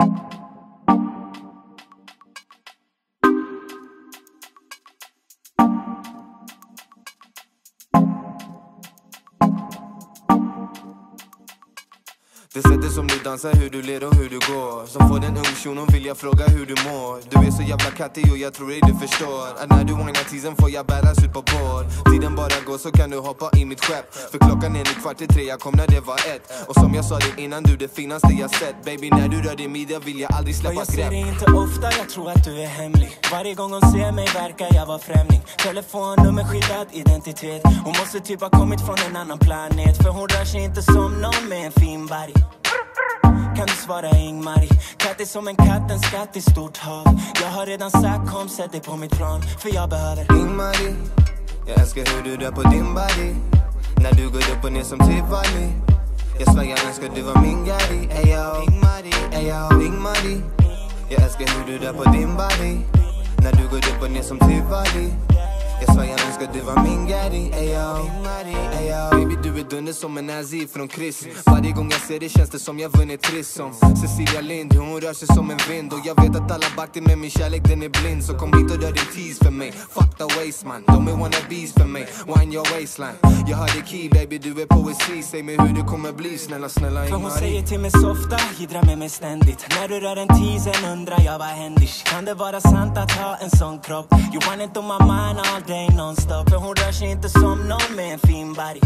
you Det sättet som du dansar, hur du ler och hur du går. Som får den ung shunon vilja fråga hur du mår. Du är så jävla kattig och jag tror ej du förstår. Att när du whinar tisen får jag bäras ut på bord Tiden bara går så kan du hoppa i mitt skepp. För klockan är nu kvart i tre, jag kom när det var ett. Och som jag sa det innan, du det finaste jag sett. Baby när du rör din midja vill jag aldrig släppa jag ser grepp. dig inte ofta, jag tror att du är hemlig. Varje gång hon ser mig verkar jag vara främling. Telefonnummer, skyddad identitet. Hon måste typ ha kommit från en annan planet. För hon rör sig inte som någon med en fin body kan du svara Ing-Marie? Katt är som en katt, en skatt i stort hav. Jag har redan sagt kom, sätt dig på mitt plan För jag behöver Ing-Marie Jag älskar hur du rör på din body. När du går upp och ner som Tiffany Jag svär jag önskar du var min Gary. Ayo, Ing-Marie, ayo, Ing-Marie Jag älskar hur du rör på din body. När du går upp och ner som Tiffany jag svär jag önskar du var min ayo, ayo. Baby du är dunder som en nazi från Chris. Varje gång jag ser dig känns det som jag vunnit triss som Cecilia Lind, hur hon rör sig som en vind. Och jag vet att alla bakter med min kärlek den är blind. Så kom hit och rör din tease för mig. Fuck the waste man, de är wannabes för mig. Wine your waistline. Jag har det key baby, du är poesi. Säg mig hur du kommer bli, snälla snälla För hon säger till mig softa, jiddrar med mig ständigt. När du rör en teasen undrar jag vad händer. Kan det vara sant att ha en sån kropp? You want it on my mind all day dig nonstop För hon rör sig inte som någon med en fin body.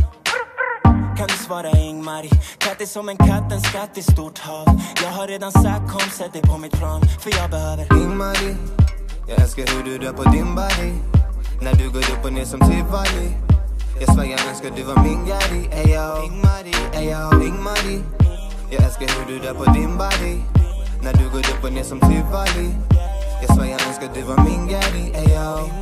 Kan du svara Ingmari? Katt är som en katt, en skatt i stort hav. Jag har redan sagt kom, sätt dig på mitt plan För jag behöver Ingmari, Jag älskar hur du rör på din body. När du går upp och ner som Tivoli. Jag svär jag önskar du var min gäri, eyo Ingmari, Jag älskar hur du rör på din body. När du går upp och ner som Tivoli. Jag svär jag önskar du var min gäri, eyo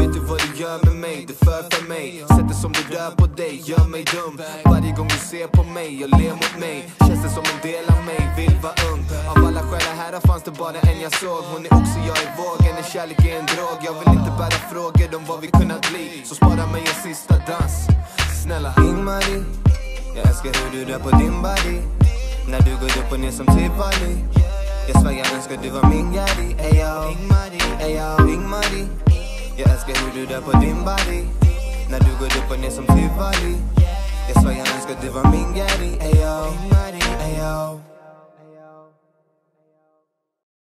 Vet du vad du gör med mig? Du för mig. Sättet som du rör på dig. Gör mig dum. Varje gång du ser på mig och ler mot mig. Känns det som en del av mig? Vill vara ung. Av alla själar här fanns det bara en jag såg. Hon är också jag i vågen, en kärlek är en drog. Jag vill inte bära frågor om vad vi kunnat bli. Så spara mig en sista dans. Snälla. Ing-Marie Jag älskar hur du rör på din body. När du går upp och ner som Tiffany Jag svär jag önskar du var min Gary. Ayo, ayo, Ing-Marie jag älskar hur du rör på din body. När du går upp och ner som tivoli. Jag svär jag önskar du var min Gary? Ayo, ayo.